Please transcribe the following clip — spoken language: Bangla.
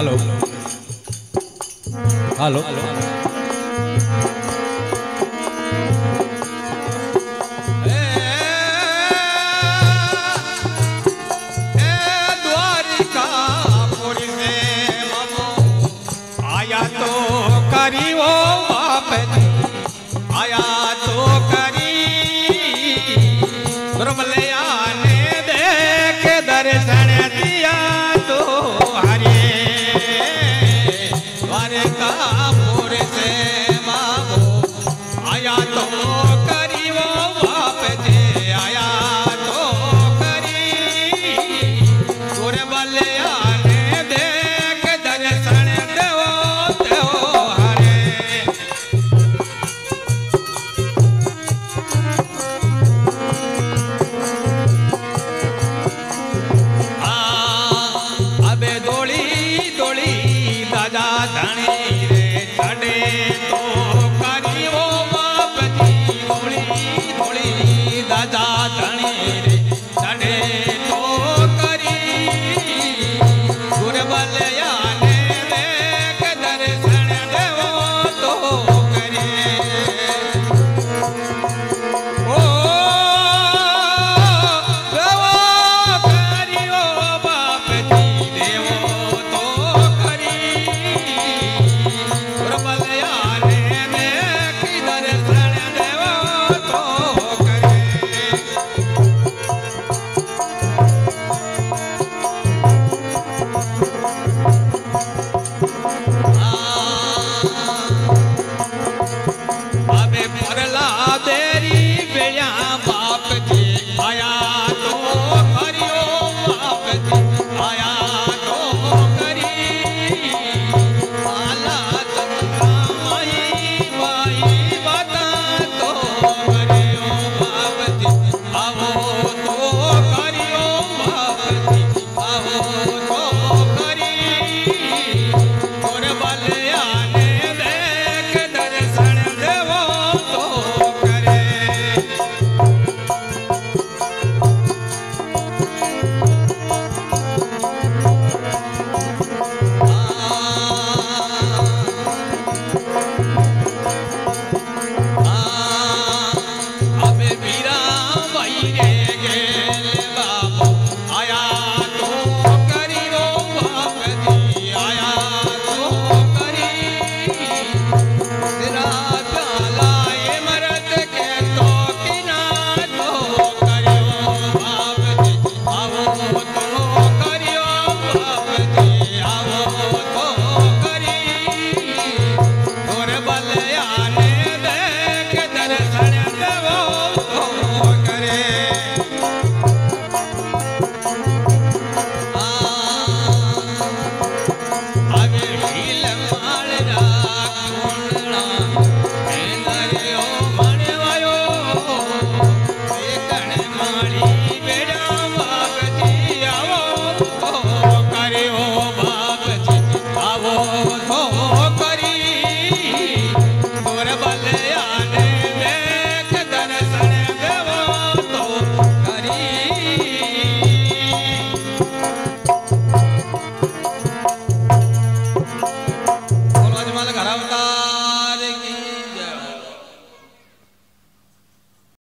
হ্যালো হ্যালো आया तो करियो आप आया आया